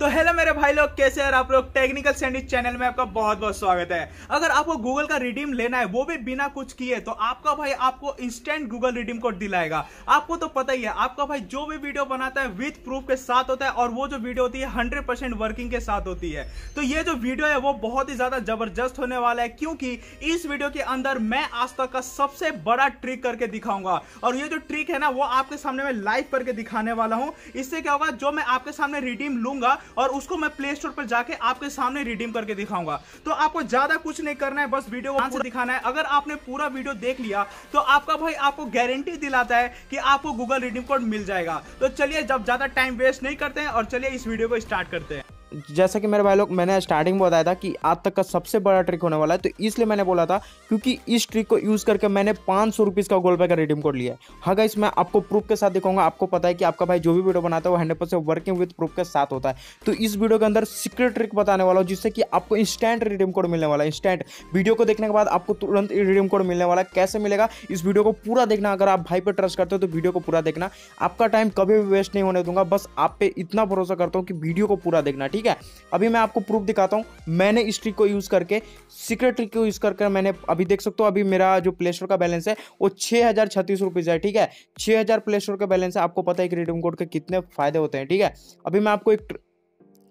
तो हेलो मेरे भाई लोग, कैसे हैं आप लोग? टेक्निकल सैंडविच चैनल में आपका बहुत बहुत स्वागत है। अगर आपको गूगल का रिडीम लेना है, वो भी बिना कुछ किए तो आपका भाई आपको इंस्टेंट गूगल रिडीम कोड दिलाएगा। आपको तो पता ही है, आपका भाई जो भी वीडियो बनाता है विथ प्रूफ के साथ होता है, और वो जो वीडियो होती है हंड्रेड वर्किंग के साथ होती है। तो ये जो वीडियो है, वो बहुत ही ज़्यादा ज़बरदस्त होने वाला है, क्योंकि इस वीडियो के अंदर मैं आज तक का सबसे बड़ा ट्रिक करके दिखाऊँगा। और ये जो ट्रिक है ना, वो आपके सामने मैं लाइव करके दिखाने वाला हूँ। इससे क्या होगा, जो मैं आपके सामने रिडीम लूँगा और उसको मैं प्ले स्टोर पर जाके आपके सामने रिडीम करके दिखाऊँगा। तो आपको ज़्यादा कुछ नहीं करना है, बस वीडियो को दिखाना है। अगर आपने पूरा वीडियो देख लिया तो आपका भाई आपको गारंटी दिलाता है कि आपको गूगल रिडीम कोड मिल जाएगा। तो चलिए, जब ज़्यादा टाइम वेस्ट नहीं करते हैं, और चलिए इस वीडियो को स्टार्ट करते हैं। जैसा कि मेरे भाई लोग, मैंने स्टार्टिंग में बताया था कि आज तक का सबसे बड़ा ट्रिक होने वाला है तो इसलिए मैंने बोला था, क्योंकि इस ट्रिक को यूज़ करके मैंने पाँच सौ रुपीज़ का गोल्ड पे का रिडीम कोड लिया है। हाँ गाइस मैं आपको प्रूफ के साथ दिखाऊँगा, आपको पता है कि आपका भाई जो भी वीडियो बनाता है, वो hundred percent working with proof के साथ होता है। तो इस वीडियो के अंदर सीक्रेट ट्रिक बताने वाला हूँ, जिससे कि आपको इंस्टेंट रिडीम कोड मिलने वाला है इंस्टेंट वीडियो को देखने के बाद आपको तुरंत रिडीम कोड मिलने वाला है। कैसे मिलेगा? इस वीडियो को पूरा देखना, अगर आप भाई पर ट्रस्ट करते हो तो वीडियो को पूरा देखना। आपका टाइम कभी भी वेस्ट नहीं होने दूँगा, बस आप पे इतना भरोसा करता हूँ कि वीडियो को पूरा देखना, ठीक है? अभी मैं आपको प्रूफ दिखाता हूँ। मैंने इस ट्रिक को यूज़ करके सीक्रेट ट्रिक को यूज़ करके मैंने अभी देख सकते हो, अभी मेरा जो प्ले स्टोर का बैलेंस है, वो छः हज़ार छत्तीस रुपीज़ है, ठीक है? छः हज़ार प्ले स्टोर का बैलेंस है, आपको पता है कि रिडीम कोड के कितने फ़ायदे होते हैं, ठीक है? अभी मैं आपको एक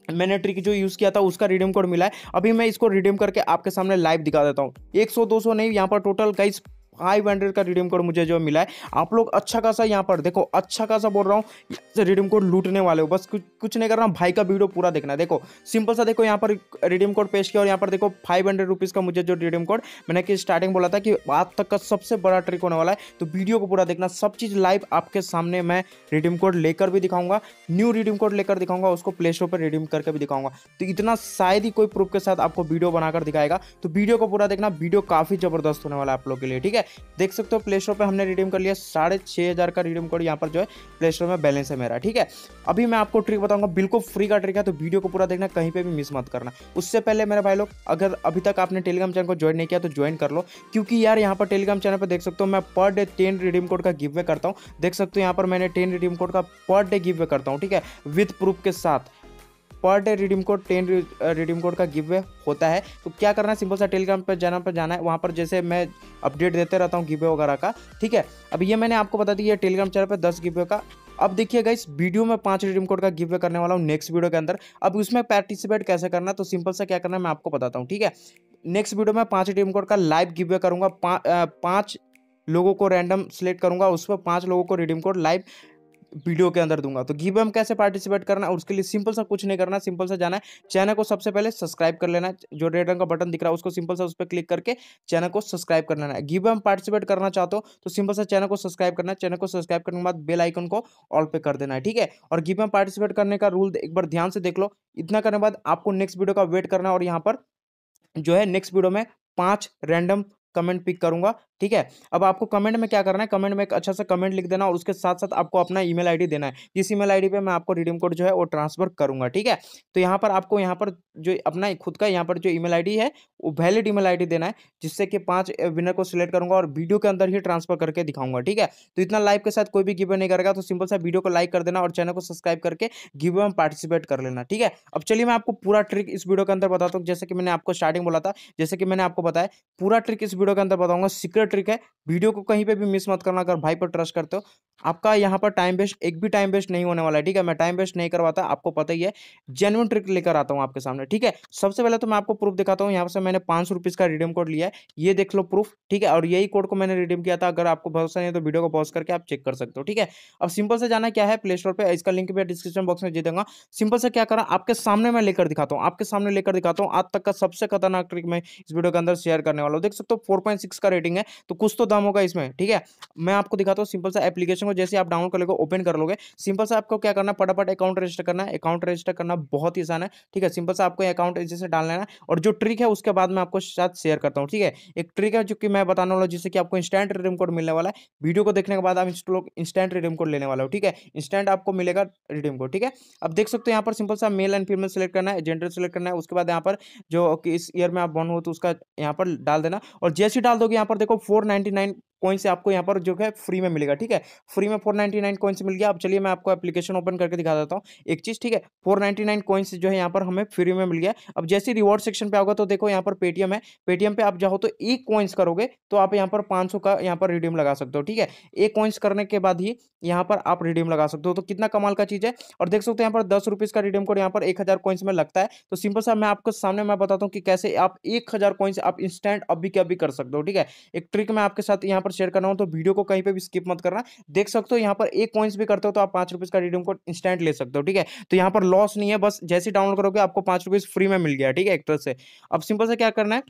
मैंने ट्रिक जो यूज़ किया था, उसका रिडीम कोड मिला है। अभी मैं इसको रिडीम करके आपके सामने लाइव दिखा देता हूँ। एक सौ, दो सौ नहीं, यहाँ पर टोटल गाइस फाइव हंड्रेड का रिडीम कोड मुझे जो मिला है, आप लोग अच्छा खासा यहाँ पर देखो अच्छा खासा बोल रहा हूँ रिडीम कोड लूटने वाले हो, बस कुछ कुछ नहीं करना भाई का वीडियो पूरा देखना है। देखो सिंपल सा देखो, यहाँ पर रिडीम कोड पेश किया और यहाँ पर देखो फाइव हंड्रेड रुपीज़ का मुझे जो रिडीम कोड मैंने कि स्टार्टिंग बोला था कि आज तक का सबसे बड़ा ट्रिक होने वाला है तो वीडियो को पूरा देखना, सब चीज़ लाइव आपके सामने मैं रिडीम कोड लेकर भी दिखाऊँगा न्यू रिडीम कोड लेकर दिखाऊँगा, उसको प्ले स्टोर पर रिडीम करके भी दिखाऊँगा। तो इतना शायद ही कोई प्रूफ के साथ आपको वीडियो बनाकर दिखाएगा तो वीडियो को पूरा देखना, वीडियो काफ़ी ज़बरदस्त होने वाला है आप लोग के लिए, ठीक है? देख सकते हो प्ले स्टोर पर हमने रिडीम कर लिया, साढ़े छः हज़ार का रिडीम कोड यहाँ पर जो है प्ले स्टोर में बैलेंस है मेरा, ठीक है? अभी मैं आपको ट्रिक बताऊँगा, बिल्कुल फ्री का ट्रिक है तो वीडियो को पूरा देखना, कहीं पर भी मिस मत करना। उससे पहले मेरे भाई लोग, अगर अभी तक आपने टेलीग्राम चैनल को ज्वाइन नहीं किया तो ज्वाइन कर लो, क्योंकि यार यहाँ पर टेलीग्राम चैनल पर देख सकते हो, मैं per day ten redeem code का गिव वे करता हूँ। देख सकते हो, यहाँ पर मैंने टेन रिडीम कोड का पर डे गिव वे करता हूँ, ठीक है? विथ प्रूफ के साथ। Per day redeem code ten redeem code का गिव वे होता है। तो क्या करना है? सिंपल सा टेलीग्राम पर जाना पर जाना है। वहाँ पर जैसे मैं अपडेट देते रहता हूँ गिव वगैरह का, ठीक है? अब ये मैंने आपको बता दिया टेलीग्राम चैनल पर दस गिव का। अब देखिएगा इस वीडियो में पाँच रिडीम कोड का गिव करने वाला हूँ नेक्स्ट वीडियो के अंदर। अब उसमें पार्टिसिपेट कैसे करना है? तो सिंपल सा क्या करना है, मैं आपको बताता हूँ, ठीक है? नेक्स्ट वीडियो में पाँच रिडीम कोड का लाइव गिव करूँगा। पाँच लोगों को रैंडम सेलेक्ट करूँगा। उस पर पाँच लोगों को रिडीम कोड लाइव वीडियो के अंदर दूँगा। तो गिव हम कैसे पार्टिसिपेट करना है उसके लिए सिंपल सा कुछ नहीं करना सिंपल सा जाना है। चैनल को सबसे पहले सब्सक्राइब कर लेना जो रेड रंग का बटन दिख रहा है, उसको सिंपल सा उस पर क्लिक करके चैनल को सब्सक्राइब कर लेना है। गिव हम पार्टिसिपेट करना चाहते हो तो सिंपल सा चैनल को सब्सक्राइब करना चैनल को सब्सक्राइब करने के बाद बेल आइकन को ऑल पे कर देना है, ठीक है? और गिव हम पार्टिसिपेट करने का रूल एक बार ध्यान से देख लो। इतना करने के बाद आपको नेक्स्ट वीडियो का वेट करना और यहाँ पर जो है नेक्स्ट वीडियो में पाँच रैंडम कमेंट पिक करूँगा। ठीक है? अब आपको कमेंट में क्या करना है? कमेंट में एक अच्छा सा कमेंट लिख देना और उसके साथ साथ आपको अपना ईमेल आईडी देना है। जिस ईमेल आईडी पे मैं आपको रिडीम कोड जो है वो ट्रांसफ़र करूँगा, ठीक है? तो यहाँ पर आपको यहाँ पर जो अपना खुद का यहाँ पर जो ईमेल आईडी है, वो वैलिड ईमेल आईडी देना है, जिससे कि पाँच विनर को सिलेक्ट करूँगा और वीडियो के अंदर ही ट्रांसफ़र करके दिखाऊँगा, ठीक है? तो इतना लाइव के साथ कोई भी गिवे नहीं करेगा तो सिंपल सा वीडियो को लाइक कर देना और चैनल को सब्सक्राइब करके गिव में पार्टिसिपेट कर लेना, ठीक है? अब चलिए मैं आपको पूरा ट्रिक इस वीडियो के अंदर बताता हूँ। जैसे कि मैंने आपको स्टार्टिंग बोला था, जैसे कि मैंने आपको बताया, पूरा ट्रिक इस वीडियो के अंदर बताऊँगा सीक्रेट ट्रिक है। वीडियो को कहीं पे भी मिस मत करना, अगर भाई पर ट्रस्ट करते हो। आपका यहाँ पर टाइम वेस्ट एक भी टाइम वेस्ट नहीं होने वाला है, ठीक है? मैं टाइम वेस्ट नहीं करवाता, आपको पता ही है। जेनुअन ट्रिक लेकर आता हूँ आपके सामने, ठीक है? सबसे पहले तो मैं आपको प्रूफ दिखाता हूँ। यहाँ से मैंने पाँच रुपीज़ का रिडीम कोड लिया है। ये देख लो प्रूफ ठीक है? और यही कोड को मैंने रिडीम किया था। अगर आपको भरोसा नहीं है तो वीडियो को पॉज करके आप चेक कर सकते हो, ठीक है? अब सिंपल से जाना क्या है? प्ले स्टोर पर इसका लिंक भी डिस्क्रिप्शन बॉक्स में दे दूँगा। सिंपल से क्या करा? आपके सामने मैं लेकर दिखाता हूँ। आपके सामने लेकर दिखाता हूँ। आज तक का सबसे खतरनाक ट्रिक मैं इस वीडियो के अंदर शेयर करने वाला हूँ। देख सकते हो फोर का रेटिंग है। तो कुछ तो दाम होगा इसमें, ठीक है? मैं आपको दिखाता हूँ सिंपल सा एप्लीकेशन को, जैसे आप डाउनलोड कर लोगे ओपन कर लोगे सिंपल सा आपको क्या करना फटाफट अकाउंट रजिस्टर करना है। अकाउंट रजिस्टर करना बहुत ही आसान है, ठीक है? सिंपल सा आपको अकाउंट जैसे डालना है और जो ट्रिक है, उसके बाद मैं आपको साथ शेयर करता हूँ, ठीक है? एक ट्रिक है जो कि मैं बताने वाला जिससे कि आपको इंस्टेंट रिडीम कोड मिलने वाला है। वीडियो को देखने के बाद आप लोग इंस्टेंट रिडीम कोड लेने वाला हो, ठीक है? इंस्टेंट आपको मिलेगा रिडीम कोड ठीक है? अब देख सकते हो यहाँ पर सिंपल सा मेल एंड फीमेल सेलेक्ट करना है जेंडर सेलेक्ट करना है, उसके बाद यहाँ पर जो इस ईयर में आप बॉर्न हो तो उसका यहाँ पर डाल देना। और जैसे डाल दोगे, यहाँ पर देखो 499 कॉइन्स आपको यहाँ पर जो है फ्री में मिलेगा, ठीक है? फ्री में फोर नाइन्टी नाइन कॉइन्स मिल गया। अब चलिए मैं आपको एप्लीकेशन ओपन करके दिखा देता हूँ। एक चीज़, ठीक है? फोर नाइन्टी नाइन कॉइन्स जो है यहाँ पर हमें फ्री में मिल गया। अब जैसे रिवॉर्ड सेक्शन पे आओगे तो देखो यहाँ पर पेटीएम है। पेटीएम पे आप जाओ तो एक कॉइन्स करोगे तो आप यहाँ पर पाँच का यहाँ पर रिडीम लगा सकते हो, ठीक है? एक कॉइन्स करने के बाद ही यहाँ पर आप रिडीम लगा सकते हो। तो कितना कमाल का चीज़ है। और देख सकते हो यहाँ पर दस रुपीज़ का रिडीम कोड यहाँ पर एक हज़ार कॉइन्स में लगता है। तो सिंपल सा मैं आपको सामने मैं बताता हूँ कि कैसे आप एक हज़ार आप इंस्टेंट अभी के अभी कर सकते हो, ठीक है? एक ट्रिक मैं आपके साथ यहाँ पर शेयर करना हूँ तो वीडियो को कहीं पर भी स्किप मत करना। देख सकते हो, यहाँ पर एक कॉइन्स भी करते हो तो आप पाँच रुपीज़ का रिडीम कोड इंस्टेंट ले सकते हो, ठीक है? तो यहाँ पर लॉस नहीं है, बस जैसे डाउनलोड करोगे आपको पाँच रुपीज़ फ्री में मिल गया, ठीक है, एक तरह से। अब सिंपल से क्या करना है?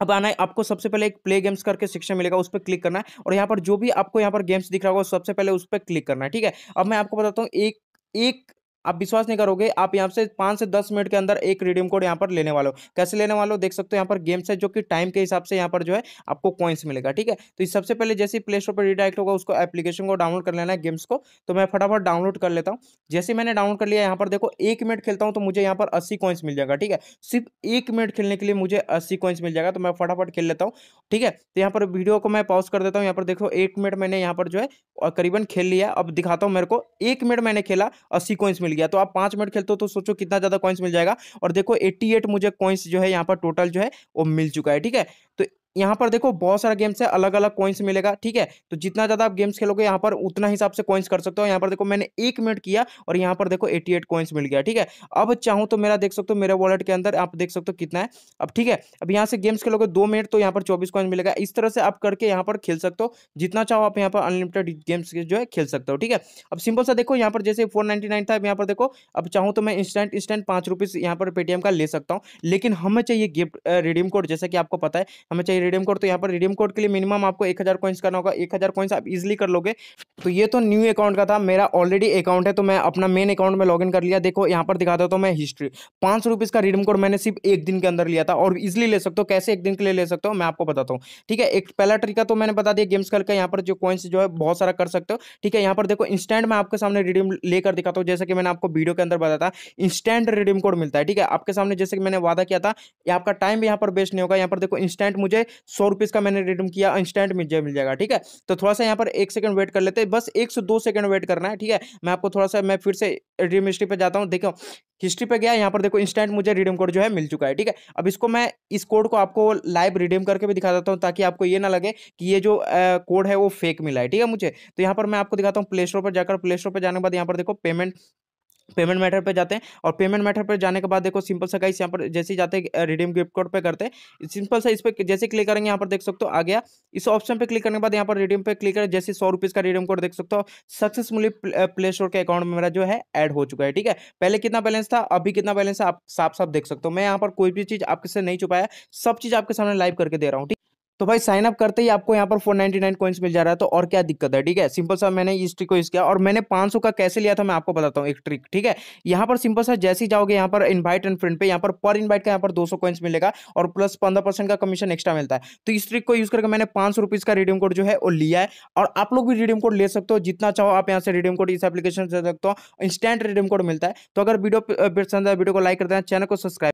अब आना है, आपको सबसे पहले एक प्ले गेम्स करके सेक्शन मिलेगा, उस पर क्लिक करना है और यहाँ पर जो भी आपको यहाँ पर गेम्स दिख रहा होगा, सबसे पहले उस पर क्लिक करना है, ठीक है? अब मैं आपको बताता हूँ, एक एक आप विश्वास नहीं करोगे, आप यहाँ से पाँच से दस मिनट के अंदर एक रिडीम कोड यहाँ पर लेने वाले हो। कैसे लेने वाले हो? देख सकते हो यहाँ पर गेम्स है जो कि टाइम के हिसाब से यहाँ पर जो है आपको कॉइन्स मिलेगा, ठीक है? तो इस सबसे पहले जैसे प्ले स्टोर पर रिडायरेक्ट होगा, उसको एप्लीकेशन को डाउनलोड कर लेना है गेम्स को। तो मैं फटाफट डाउनलोड कर लेता हूँ। जैसे मैंने डाउनलोड कर लिया, यहाँ पर देखो एक मिनट खेलता हूँ तो मुझे यहाँ पर अस्सी कॉइन्स मिल जाएगा, ठीक है? सिर्फ़ एक मिनट खेलने के लिए मुझे अस्सी कॉइन्स मिल जाएगा तो मैं फटाफट खेल लेता हूँ, ठीक है? तो यहाँ पर वीडियो को मैं पॉज कर देता हूँ। यहाँ पर देखो एक मिनट मैंने यहाँ पर जो है करीबन खेल लिया। अब दिखाता हूँ मेरे को, एक मिनट मैंने खेला, अस्सी कॉइन्स मिल गया। तो आप पाँच मिनट खेलते हो तो सोचो कितना ज़्यादा कॉइन्स मिल जाएगा। और देखो 88 मुझे कॉइन्स जो है यहाँ पर टोटल जो है, वो मिल चुका है, ठीक है? तो यहाँ पर देखो बहुत सारा गेम्स है अलग अलग कॉइन्स मिलेगा ठीक है तो जितना ज़्यादा आप गेम्स खेलोगे यहाँ पर उतना हिसाब से कॉइन्स कर सकते हो यहाँ पर देखो मैंने एक मिनट किया और यहाँ पर देखो 88 कॉइन्स मिल गया ठीक है अब चाहूँ तो मेरा देख सकते हो मेरे वॉलेट के अंदर आप देख सकते हो कितना है अब ठीक है अब यहाँ से गेम्स खेलोगे दो मिनट तो यहाँ पर चौबीस कॉइन मिलेगा इस तरह से आप करके यहाँ पर खेल सकते हो जितना चाहो आप यहाँ पर अनलिमिटेड गेम्स जो है खेल सकते हो ठीक है अब सिंपल सा देखो यहाँ पर जैसे फोर था अब यहाँ पर देखो अब चाहूँ तो मैं इंस्टेंट इंस्टेंट पाँच रुपीज़ पर पेटीएम का ले सकता हूँ लेकिन हमें चाहिए गिफ्ट रिडीम कोड जैसे कि आपको पता है हमें चाहिए रिडीम कोड तो यहाँ पर रिडीम कोड के लिए मिनिमम आपको एक हज़ार कॉइन्स करना होगा। एक हज़ार कॉइन्स आप इजिली कर लोगे। तो ये तो न्यू अकाउंट का था, मेरा ऑलरेडी अकाउंट है तो मैं अपना मेन अकाउंट में लॉगिन कर लिया। देखो, यहाँ पर दिखाता हूँ तो मैं हिस्ट्री पाँच रुपीज़ का रिडीम कोड मैंने सिर्फ़ एक दिन के अंदर लिया था और इजिली ले सकते हो। कैसे एक दिन के लिए ले सकते हो, मैं आपको बताता हूँ। ठीक है, एक पहला तरीका तो मैंने बता दिया गेम्स करके यहाँ पर जो कॉइन्स जो है, बहुत सारा कर सकते हो। ठीक है, यहाँ पर देखो इंस्टेंट मैं आपके सामने रिडीम लेकर दिखाता हूँ। जैसे कि मैंने आपको वीडियो के अंदर बताया था इंस्टेंट रिडीम कोड मिलता है। ठीक है, आपके सामने जैसे कि मैंने वादा किया था आपका टाइम भी यहाँ पर बेस्ट नहीं होगा। यहाँ पर देखो इंस्टेंट मुझे सौ रुपीज़ का मैंने रिडीम किया इंस्टेंट जाए, मिल जाएगा, ठीक है? तो थोड़ा सा यहाँ पर एक सेकंड वेट कर लेते हैं। बस एक से दो सेकंड वेट करना है, ठीक है? मैं आपको थोड़ा सा, मैं फिर से ड्रीम हिस्ट्री पे जाता हूँ। देखो हिस्ट्री पे गया, यहाँ पर देखो इंस्टेंट मुझे रिडीम कोड जो है मिल चुका है, ठीक है? अब इसको मैं इस कोड को आपको लाइव रिडीम करके भी दिखा देता हूँ, ताकि आपको ये ना लगे कि ये जो कोड है वो फेक मिला है, ठीक है मुझे? तो यहाँ पर मैं आपको दिखाता हूँ प्ले स्टोर पर जाकर प्ले स्टोर पर जाने के बाद यहाँ पर देखो पेमेंट पेमेंट मैटर पे जाते हैं और पेमेंट मैटर पे जाने के बाद देखो सिंपल सा गाइस यहाँ पर जैसे ही जाते हैं रिडीम गिफ्ट कोड पे करते हैं, सिंपल सा इस पर जैसे क्लिक करेंगे, यहाँ पर देख सकते हो आ गया। इस ऑप्शन पे क्लिक करने के बाद यहाँ पर रिडीम पे क्लिक करें, जैसे सौ रुपीज़ का रिडीम कोड देख सकते हो सक्सेसफुली प्ले स्टोर के अकाउंट में मेरा जो है ऐड हो चुका है, ठीक है? पहले कितना बैलेंस था, अभी कितना बैलेंस है, आप साफ़ साफ़ देख सकते हो। मैं यहाँ पर कोई भी चीज़ आपके से नहीं छुपाया, सब चीज़ आपके सामने लाइव करके दे रहा हूँ? तो भाई साइन अप करते ही आपको यहाँ पर 499 कॉइन्स मिल जा रहा है तो और क्या दिक्कत है, ठीक है? सिंपल सा मैंने इस ट्रिक को यूज़ किया और मैंने 500 का कैसे लिया था मैं आपको बताता हूँ एक ट्रिक ठीक है? यहाँ पर सिंपल सा जैसे ही जाओगे यहाँ पर इन्वाइट एंड फ्रेंड पे, यहाँ पर पर इन्वाइट का यहाँ पर 200 कॉइन्स मिलेगा और प्लस पंद्रह का कमीशन एक्स्ट्रा मिलता है। तो इस ट्रिक को यूज़ करके मैंने पाँच का रिडीम कोड जो है, वो लिया है और आप लोग भी रिडीम कोड ले सकते हो, जितना चाहो आप यहाँ से रिडीम कोड इस एप्लीकेशन से सकते हो इंस्टेंट रिडीम कोड मिलता है। तो अगर वीडियो पसंद है वीडियो को लाइक करते हैं चैनल को सब्सक्राइब